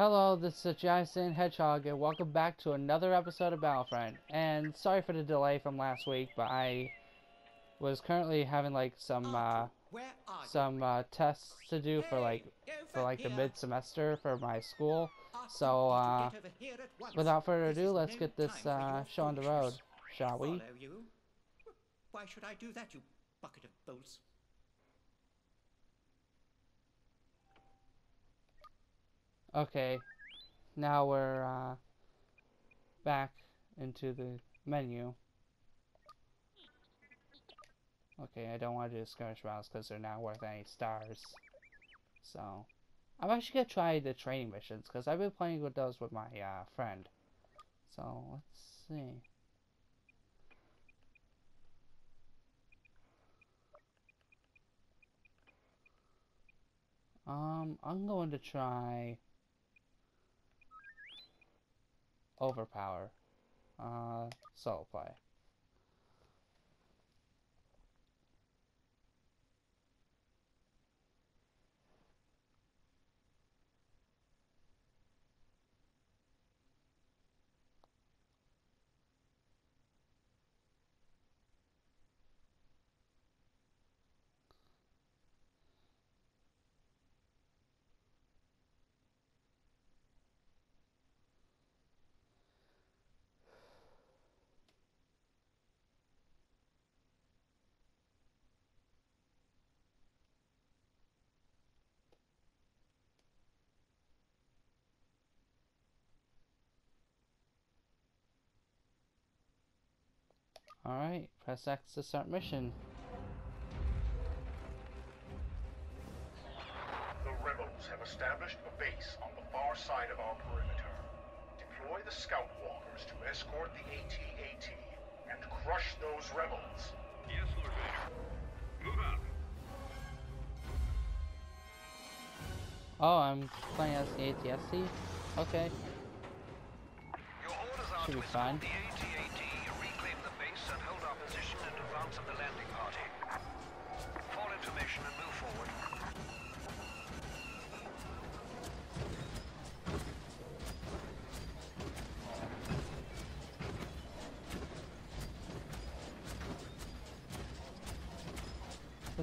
Hello, this is Jason Hedgehog, and welcome back to another episode of Battlefront. And sorry for the delay from last week, but I was currently having like some uh, some uh, tests to do for like for like the mid semester for my school. So uh, without further ado, let's get this uh, show on the road, shall we? Why should I do that, you bucket of bolts? Okay, now we're uh, back into the menu. Okay, I don't want to do skirmish battles because they're not worth any stars. So, I'm actually going to try the training missions because I've been playing with those with my uh, friend. So, let's see. Um, I'm going to try overpower. Uh, solo play. Alright, press X to start mission. The rebels have established a base on the far side of our perimeter. Deploy the scout walkers to escort the AT-AT and crush those rebels. Yes, Lord Vader. Move out. Oh, I'm playing as the AT-ST? Okay. Your orders are Should to be fine.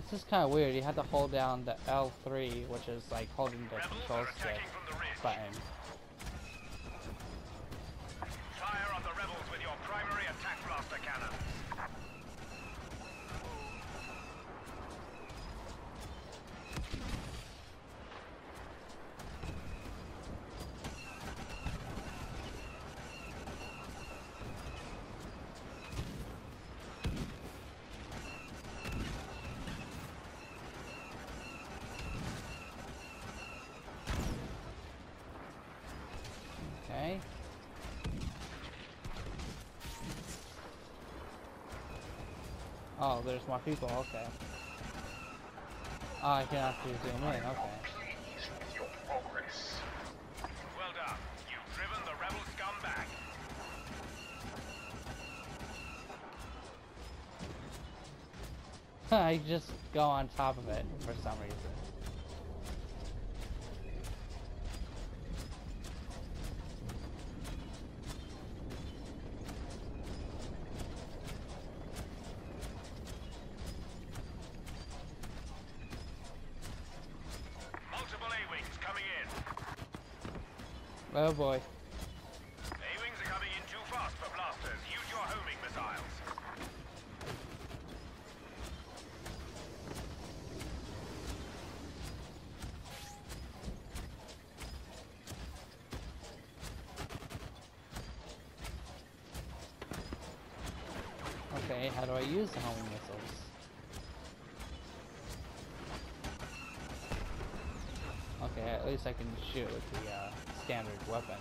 This is kind of weird. You have to hold down the L3, which is like holding the control stick button. Fire on the rebels with your primary attack blaster cannon. Okay. Oh, there's more people. Okay. Oh, I can actually zoom in. Okay. Pleased with your progress. Well done. You've driven the rebel scum back. I just go on top of it for some reason. Boy. A-wings are coming in too fast for blasters. Use your homing missiles. Okay, how do I use the homing missiles? Okay, at least I can shoot with the uh, standard weapon.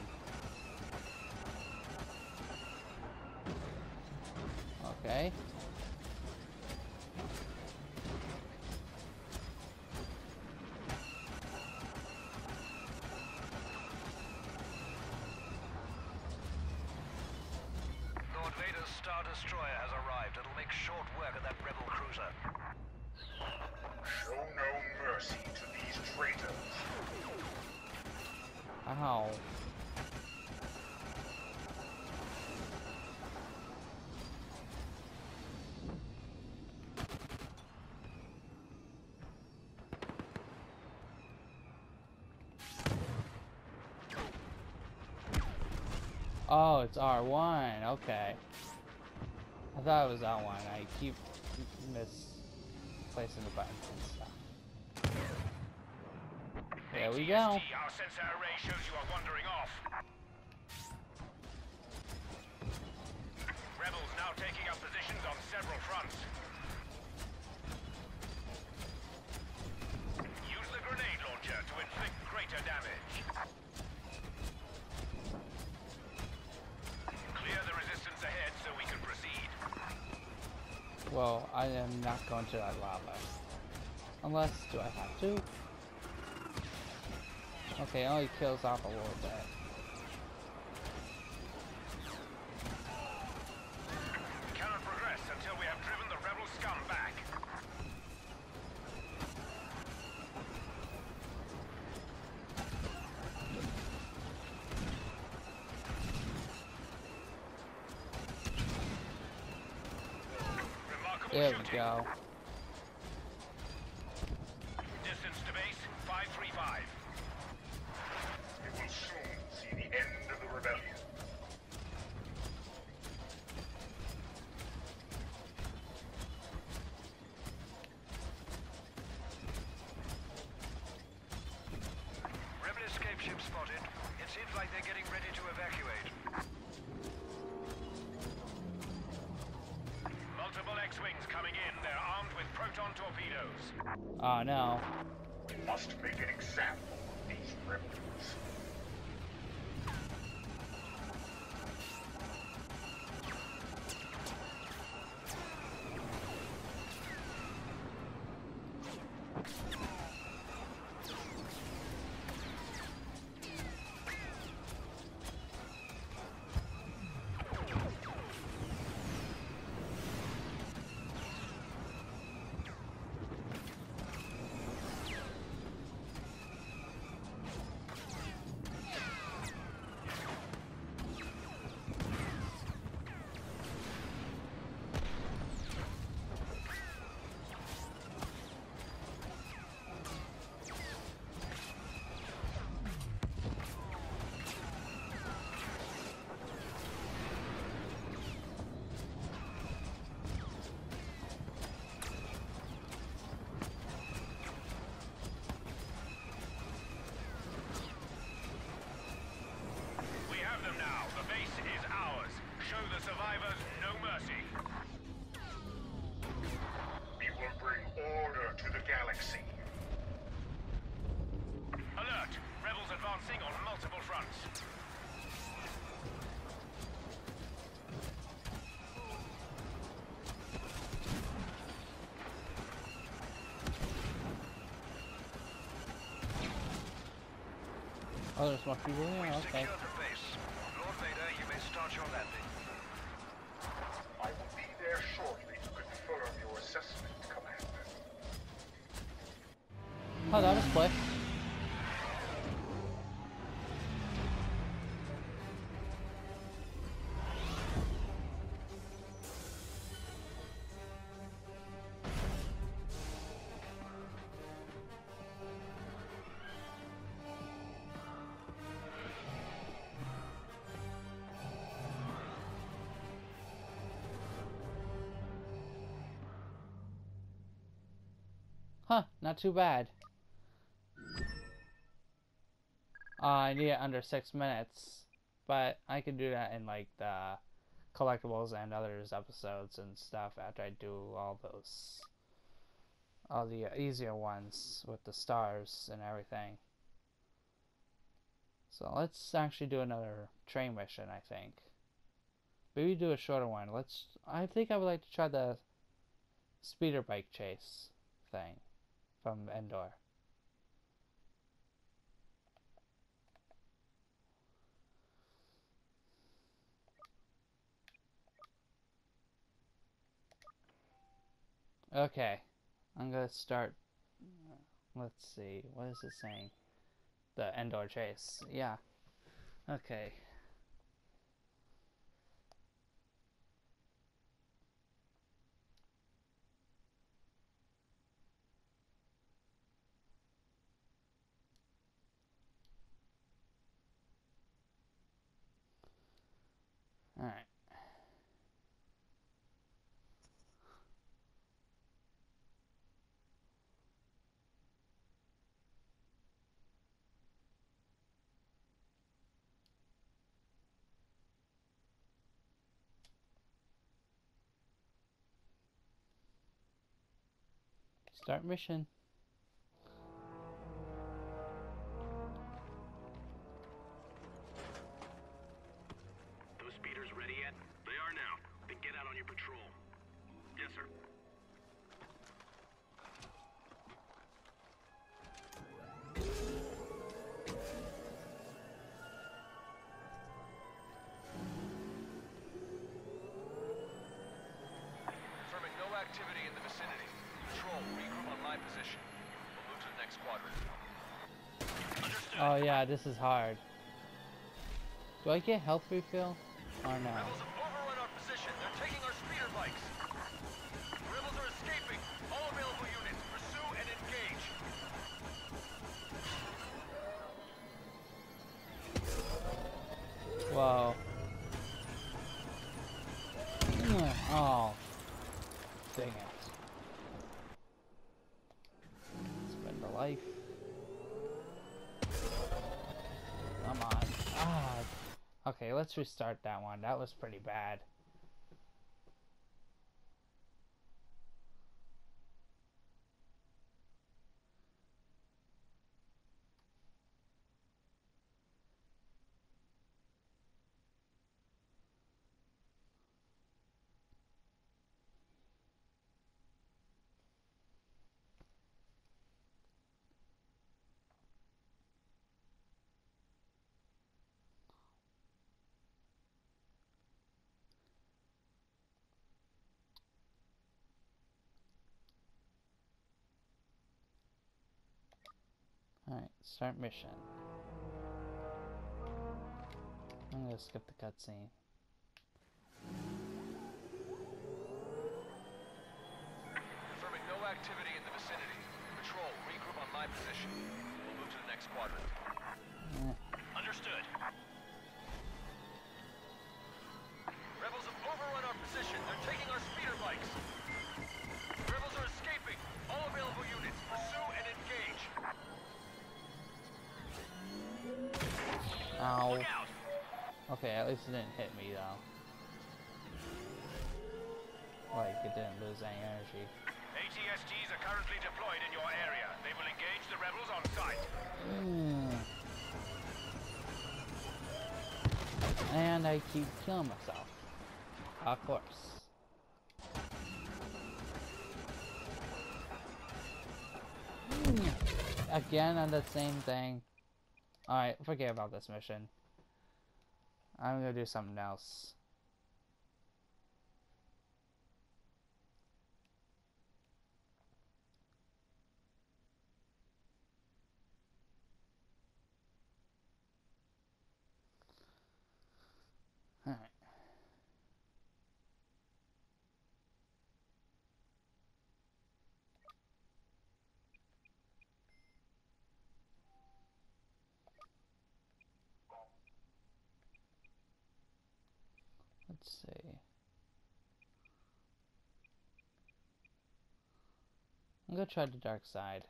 Okay. Lord Vader's Star Destroyer has arrived. It'll make short work of that rebel cruiser. Show no mercy to these traitors. Ow. Oh, it's R1. Okay. I thought it was R1. I keep misplacing the buttons and stuff. There we go. Our sensor array shows you are wandering off. Rebels now taking up positions on several fronts. Use the grenade launcher to inflict greater damage. Clear the resistance ahead so we can proceed. Well, I am not going to that lava. Unless, do I have to? Okay, it only kills off a little bit. We cannot progress until we have driven the rebel scum back. There we go. Torpedoes. Oh no. Must make an example of these rebels. Oh, there's more people there? We've Okay. the base. Lord Vader, you may start your landing. I will be there shortly to confirm your assessment, Commander. Oh, that was quick. Not too bad. Uh, I need it under six minutes, but I can do that in like the collectibles and others episodes and stuff after I do all those, all the easier ones with the stars and everything. So let's actually do another train mission, I think. Maybe do a shorter one. Let's. I think I would like to try the speeder bike chase thing from Endor. Okay, I'm gonna start. Let's see, what is it saying? the Endor chase. Yeah. Okay. Start mission. Position. We'll move to the next quadrant. Understood. Oh yeah, this is hard. Do I get health refill? Or no? Rebels have overrun our position. They're taking our speeder bikes. Rebels are escaping. All available units, pursue and engage. Whoa. Oh. Dang it. Spend a life. Come on. Ah. Okay, let's restart that one. That was pretty bad. Alright, start mission. I'm gonna skip the cutscene. Confirming no activity in the vicinity. Patrol, regroup on my position. We'll move to the next quadrant. Eh. Understood. Rebels have overrun our position. They're taking our speeder bikes. Rebels are escaping. All available units, pursue and engage. Ow. Okay, at least it didn't hit me though. Like, it didn't lose any energy. ATSTs are currently deployed in your area. They will engage the rebels on sight. Mm. And I keep killing myself. Of course. Mm. Again on the same thing. Alright, forget about this mission. I'm gonna do something else. Alright. Let's see. I'm gonna try the dark side.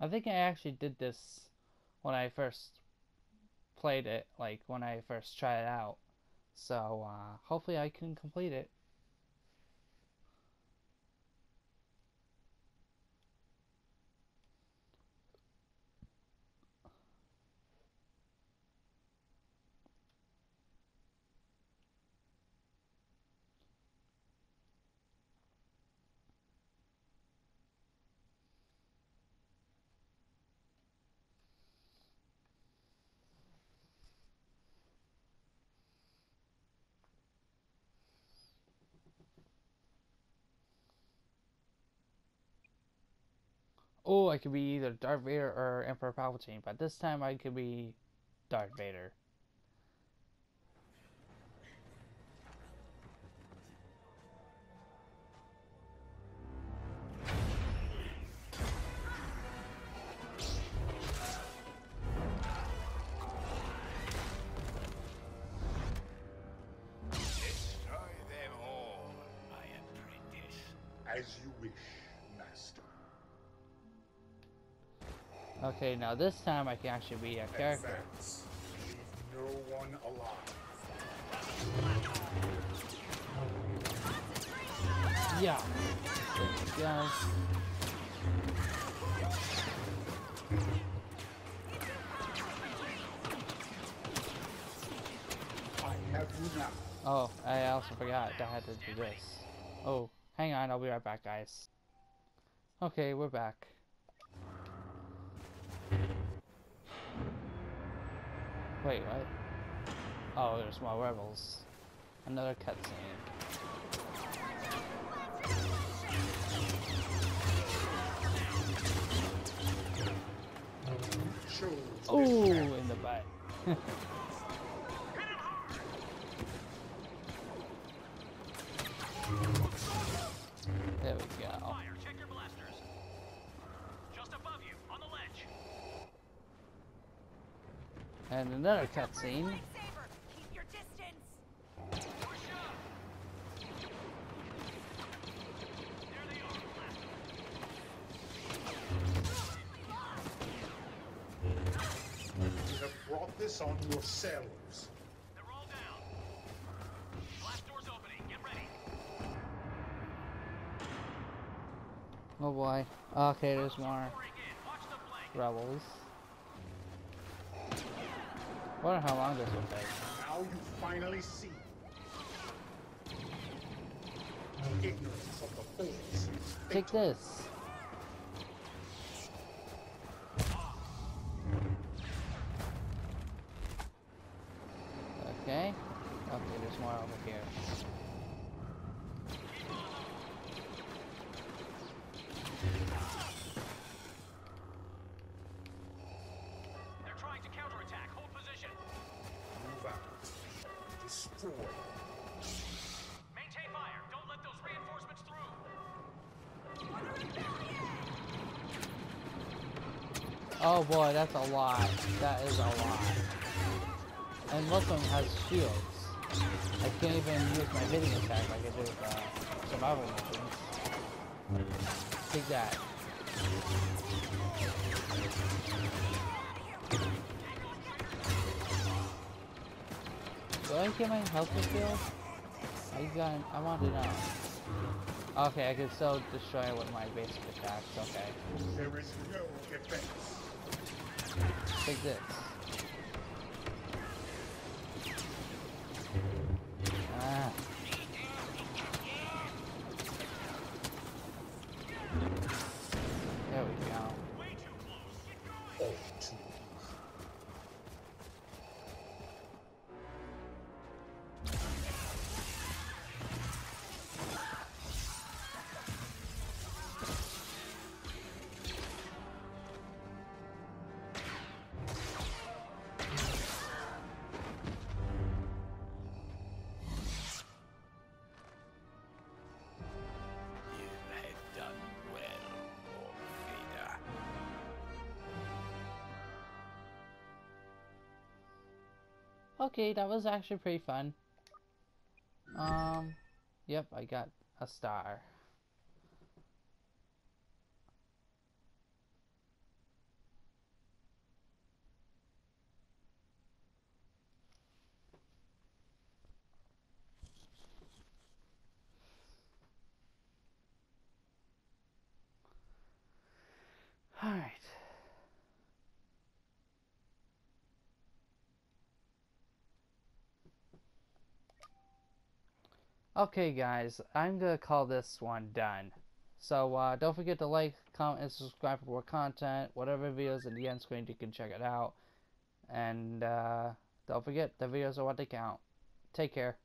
I think I actually did this when I first played it, like when I first tried it out. So uh, hopefully I can complete it. Oh, I could be either Darth Vader or Emperor Palpatine, but this time I could be Darth Vader. Now this time I can actually be a character. Advance. Leave no one alive. Yeah. Guys. I have you now. Oh, I also forgot that I had to do this. Oh, hang on, I'll be right back, guys. Okay, we're back. Wait, what? Oh, there's more rebels. Another cutscene. Ooh, in the butt. there we go. Fire, check your blasters. Just above you, on the ledge. And another cutscene. Lightsaber, keep your distance. Push up. There they are, blast 'em. You have brought this on yourselves. They're all down. Blast doors opening. Get ready. Oh boy. Okay, there's more Pouring in. Watch the flank. rebels. Wonder how long this will take. Now you finally see. Ignorance of the Take this. Okay. Okay, there's more over here. They're trying to counterattack. Hold position. Move out. Destroy. Maintain fire. Don't let those reinforcements through. Oh boy, that's a lot. That is a lot. And most of them has shields. I can't even use my hitting attack like I did with uh, survival missions. Take that. I get my health refill? I got. I want to know. Okay, I can still destroy it with my basic attacks. Okay, take this. Ah. Okay, that was actually pretty fun. Um, yep, I got a star. Alright. Okay, guys, I'm gonna call this one done. So uh, don't forget to like, comment, and subscribe for more content. Whatever videos in the end screen, you can check it out. And uh, don't forget, the videos are what they count. Take care.